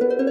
Música